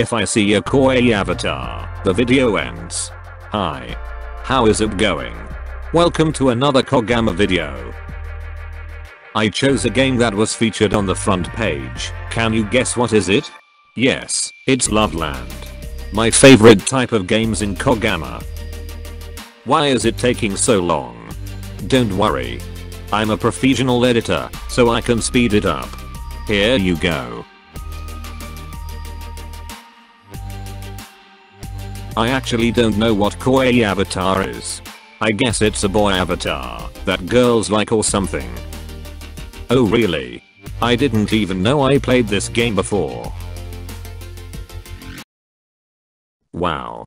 If I see a kawaii avatar, the video ends. Hi. How is it going? Welcome to another Kogama video. I chose a game that was featured on the front page. Can you guess what is it? Yes, it's Loveland. My favorite type of games in Kogama. Why is it taking so long? Don't worry. I'm a professional editor, so I can speed it up. Here you go. I actually don't know what kawaii avatar is. I guess it's a boy avatar that girls like or something. Oh really? I didn't even know I played this game before. Wow.